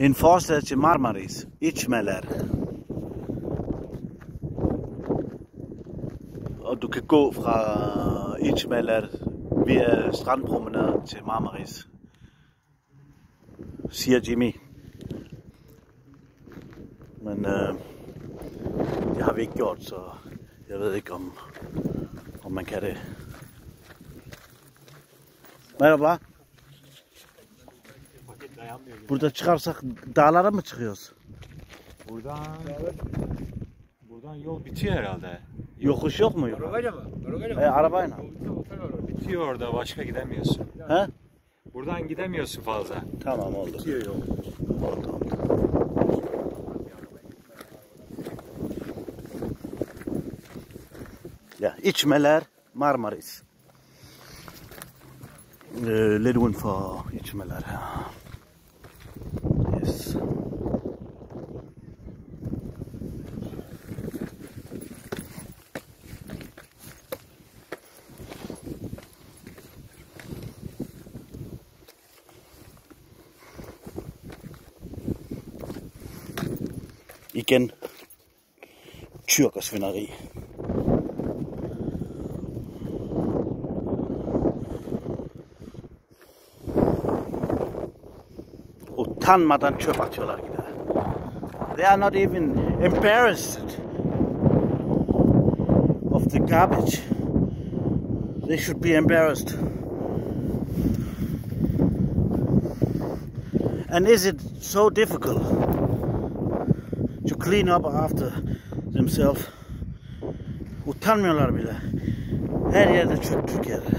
En forstad til Marmaris, İçmeler. Og du kan gå fra İçmeler via strandpromenaden til Marmaris. Siger Jimmy. Men øh, det har vi ikke gjort, så jeg ved ikke om, om man kan det. Burada çıkarsak dağlara mı çıkıyoruz? Buradan buradan yol bitiyor herhalde. Yokuş yok mu? Arabayla mı? Arabayla E, arabayla. Bitiyor orada başka gidemiyorsun. He? Buradan gidemiyorsun fazla. Tamam oldu. Bitiyor yol. Oldu oldu. Ja, İçmeler Marmaris. Lidt uden for İçmeler her. Yes. Igen tyrkersvinderi. Utanmadan çöp atıyorlar gider. They are not even embarrassed of the garbage. They should be embarrassed. And is it so difficult to clean up after themselves? Utanmıyorlar bile. Her yerde çöp Türkiye'de.